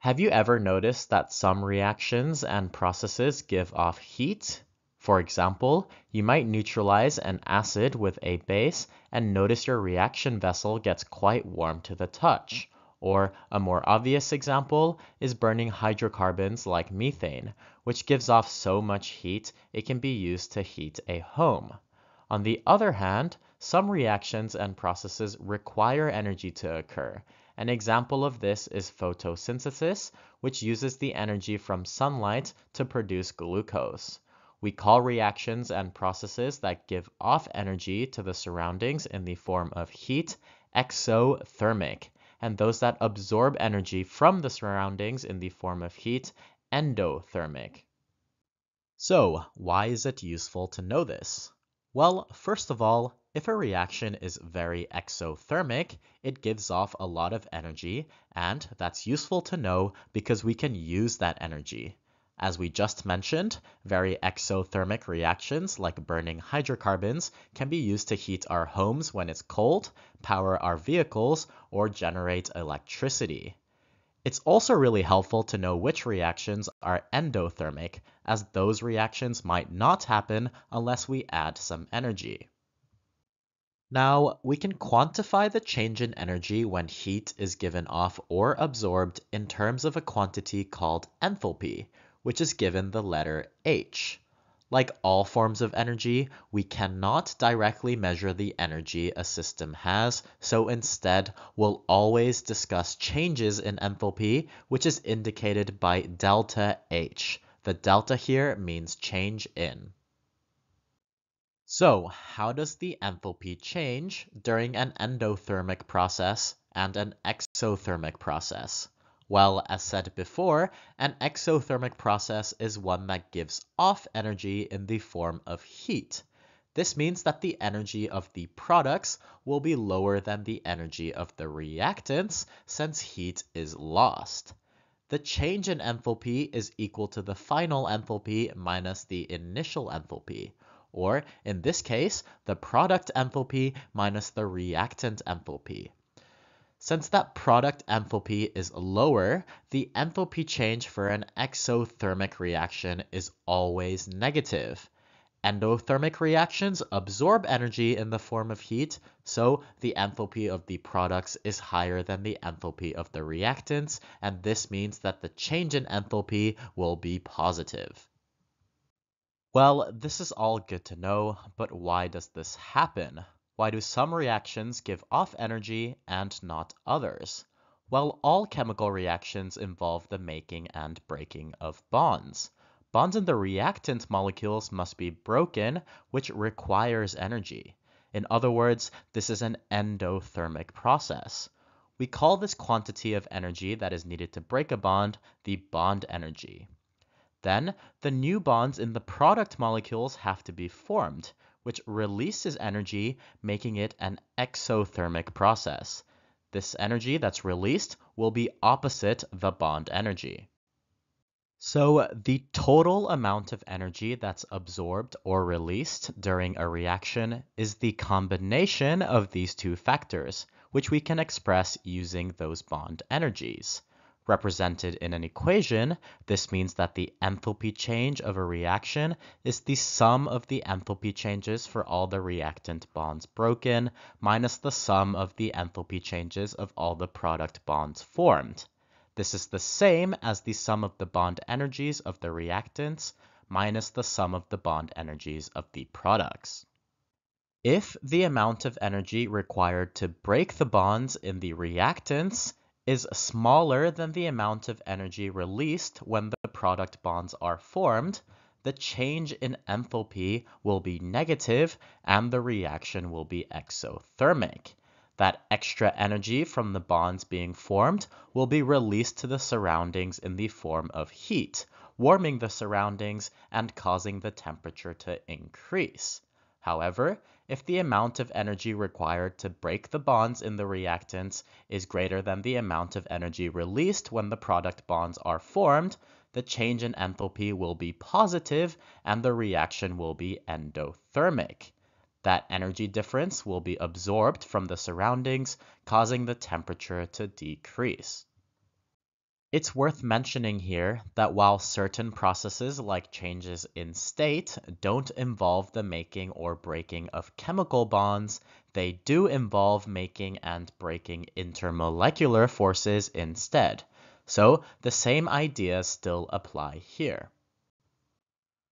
Have you ever noticed that some reactions and processes give off heat? For example, you might neutralize an acid with a base and notice your reaction vessel gets quite warm to the touch. Or a more obvious example is burning hydrocarbons like methane, which gives off so much heat it can be used to heat a home. On the other hand, some reactions and processes require energy to occur. An example of this is photosynthesis, which uses the energy from sunlight to produce glucose. We call reactions and processes that give off energy to the surroundings in the form of heat exothermic, and those that absorb energy from the surroundings in the form of heat endothermic. So, why is it useful to know this? Well, first of all, if a reaction is very exothermic, it gives off a lot of energy, and that's useful to know because we can use that energy. As we just mentioned, very exothermic reactions like burning hydrocarbons can be used to heat our homes when it's cold, power our vehicles, or generate electricity. It's also really helpful to know which reactions are endothermic, as those reactions might not happen unless we add some energy. Now, we can quantify the change in energy when heat is given off or absorbed in terms of a quantity called enthalpy, which is given the letter h. Like all forms of energy, we cannot directly measure the energy a system has, so instead we'll always discuss changes in enthalpy, which is indicated by delta H. The delta here means change in. So, how does the enthalpy change during an endothermic process and an exothermic process? Well, as said before, an exothermic process is one that gives off energy in the form of heat. This means that the energy of the products will be lower than the energy of the reactants since heat is lost. The change in enthalpy is equal to the final enthalpy minus the initial enthalpy, or in this case, the product enthalpy minus the reactant enthalpy. Since that product enthalpy is lower, the enthalpy change for an exothermic reaction is always negative. Endothermic reactions absorb energy in the form of heat, so the enthalpy of the products is higher than the enthalpy of the reactants, and this means that the change in enthalpy will be positive. Well, this is all good to know, but why does this happen? Why do some reactions give off energy and not others? Well, all chemical reactions involve the making and breaking of bonds. Bonds in the reactant molecules must be broken, which requires energy. In other words, this is an endothermic process. We call this quantity of energy that is needed to break a bond the bond energy. Then, the new bonds in the product molecules have to be formed, which releases energy, making it an exothermic process. This energy that's released will be opposite the bond energy. So the total amount of energy that's absorbed or released during a reaction is the combination of these two factors, which we can express using those bond energies. Represented in an equation, this means that the enthalpy change of a reaction is the sum of the enthalpy changes for all the reactant bonds broken minus the sum of the enthalpy changes of all the product bonds formed. This is the same as the sum of the bond energies of the reactants minus the sum of the bond energies of the products. If the amount of energy required to break the bonds in the reactants is smaller than the amount of energy released when the product bonds are formed, the change in enthalpy will be negative and the reaction will be exothermic. That extra energy from the bonds being formed will be released to the surroundings in the form of heat, warming the surroundings and causing the temperature to increase. However, if the amount of energy required to break the bonds in the reactants is greater than the amount of energy released when the product bonds are formed, the change in enthalpy will be positive and the reaction will be endothermic. That energy difference will be absorbed from the surroundings, causing the temperature to decrease. It's worth mentioning here that while certain processes like changes in state don't involve the making or breaking of chemical bonds, they do involve making and breaking intermolecular forces instead. So the same ideas still apply here.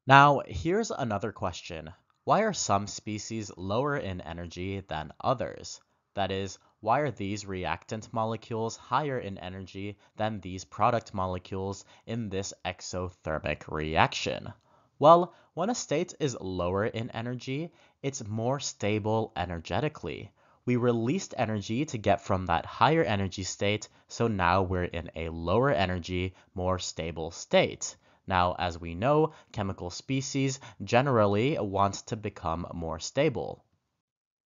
Now, here's another question. Why are some species lower in energy than others? That is, why are these reactant molecules higher in energy than these product molecules in this exothermic reaction? Well, when a state is lower in energy, it's more stable energetically. We released energy to get from that higher energy state, so now we're in a lower energy, more stable state. Now, as we know, chemical species generally want to become more stable.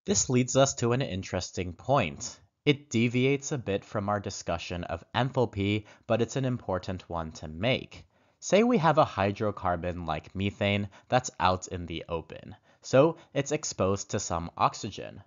This leads us to an interesting point. It deviates a bit from our discussion of enthalpy, but it's an important one to make. Say we have a hydrocarbon like methane that's out in the open, so it's exposed to some oxygen.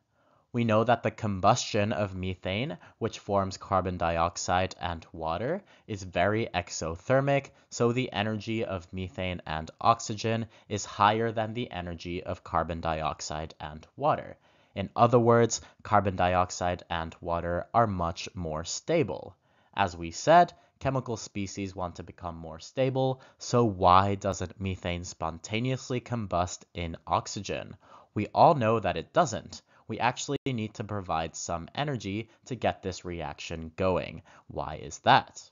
We know that the combustion of methane, which forms carbon dioxide and water, is very exothermic, so the energy of methane and oxygen is higher than the energy of carbon dioxide and water. In other words, carbon dioxide and water are much more stable. As we said, chemical species want to become more stable, so why doesn't methane spontaneously combust in oxygen? We all know that it doesn't. We actually need to provide some energy to get this reaction going. Why is that?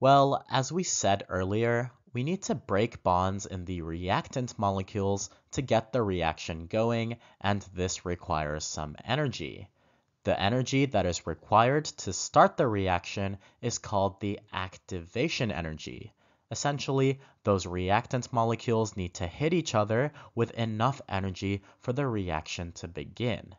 Well, as we said earlier, we need to break bonds in the reactant molecules to get the reaction going, and this requires some energy. The energy that is required to start the reaction is called the activation energy. Essentially, those reactant molecules need to hit each other with enough energy for the reaction to begin.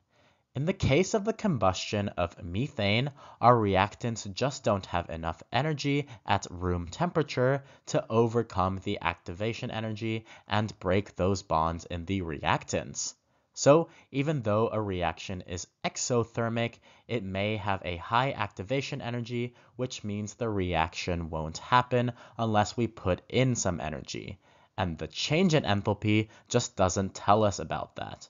In the case of the combustion of methane, our reactants just don't have enough energy at room temperature to overcome the activation energy and break those bonds in the reactants. So even though a reaction is exothermic, it may have a high activation energy, which means the reaction won't happen unless we put in some energy. And the change in enthalpy just doesn't tell us about that.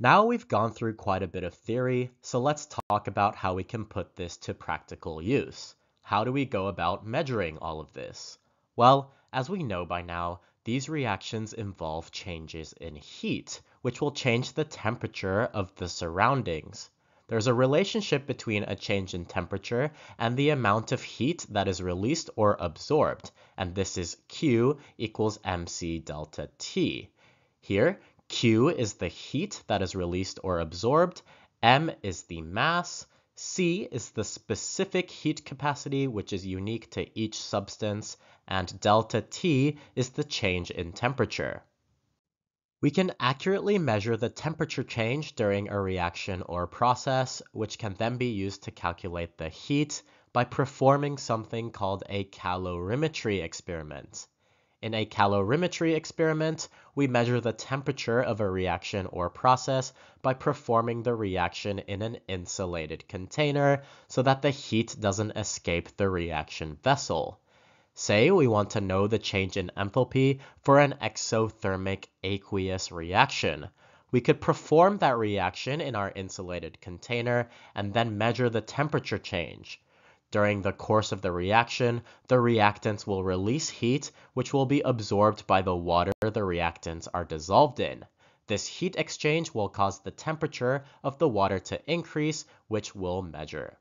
Now we've gone through quite a bit of theory, so let's talk about how we can put this to practical use. How do we go about measuring all of this? Well, as we know by now, these reactions involve changes in heat, which will change the temperature of the surroundings. There's a relationship between a change in temperature and the amount of heat that is released or absorbed, and this is Q equals mc delta T. Here, Q is the heat that is released or absorbed, m is the mass, C is the specific heat capacity which is unique to each substance, and delta T is the change in temperature. We can accurately measure the temperature change during a reaction or process, which can then be used to calculate the heat by performing something called a calorimetry experiment. In a calorimetry experiment, we measure the temperature of a reaction or process by performing the reaction in an insulated container so that the heat doesn't escape the reaction vessel. Say we want to know the change in enthalpy for an exothermic aqueous reaction. We could perform that reaction in our insulated container and then measure the temperature change. During the course of the reaction, the reactants will release heat, which will be absorbed by the water the reactants are dissolved in. This heat exchange will cause the temperature of the water to increase, which we'll measure.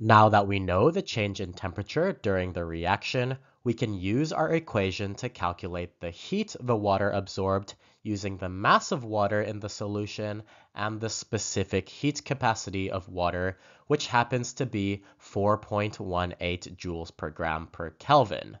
Now that we know the change in temperature during the reaction, we can use our equation to calculate the heat the water absorbed using the mass of water in the solution and the specific heat capacity of water, which happens to be 4.18 joules per gram per Kelvin.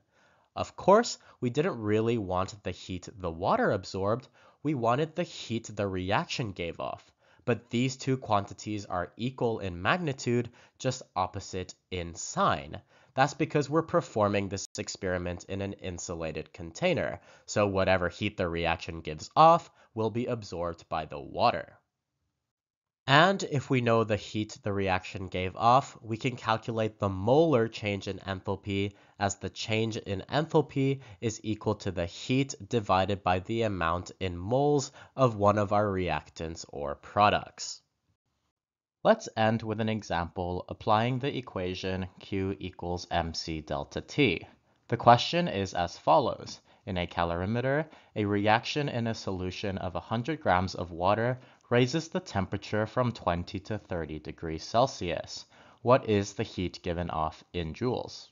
Of course, we didn't really want the heat the water absorbed, we wanted the heat the reaction gave off. But these two quantities are equal in magnitude, just opposite in sign. That's because we're performing this experiment in an insulated container, so whatever heat the reaction gives off will be absorbed by the water. And if we know the heat the reaction gave off, we can calculate the molar change in enthalpy as the change in enthalpy is equal to the heat divided by the amount in moles of one of our reactants or products. Let's end with an example applying the equation Q equals mc delta T. The question is as follows. In a calorimeter, a reaction in a solution of 100 grams of water raises the temperature from 20 to 30 degrees Celsius. What is the heat given off in joules?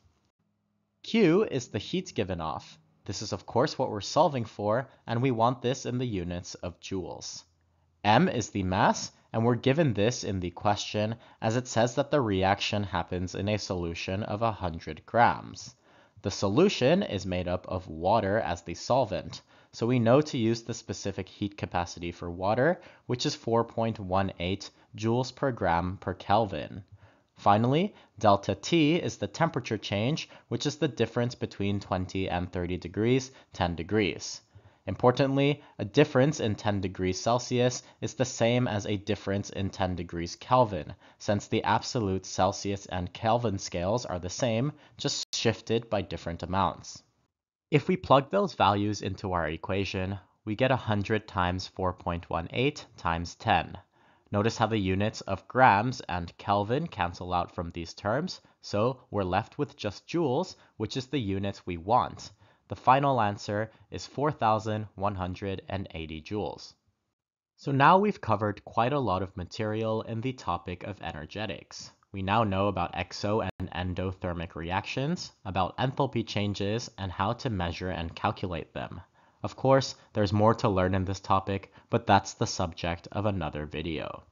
Q is the heat given off. This is of course what we're solving for, and we want this in the units of joules. M is the mass, and we're given this in the question as it says that the reaction happens in a solution of 100 grams. The solution is made up of water as the solvent, so we know to use the specific heat capacity for water, which is 4.18 joules per gram per Kelvin. Finally, delta T is the temperature change, which is the difference between 20 and 30 degrees, 10 degrees. Importantly, a difference in 10 degrees Celsius is the same as a difference in 10 degrees Kelvin, since the absolute Celsius and Kelvin scales are the same, just shifted by different amounts. If we plug those values into our equation, we get 100 times 4.18 times 10. Notice how the units of grams and Kelvin cancel out from these terms, so we're left with just joules, which is the units we want. The final answer is 4,180 joules. So now we've covered quite a lot of material in the topic of energetics. We now know about exo and endothermic reactions, about enthalpy changes, and how to measure and calculate them. Of course, there's more to learn in this topic, but that's the subject of another video.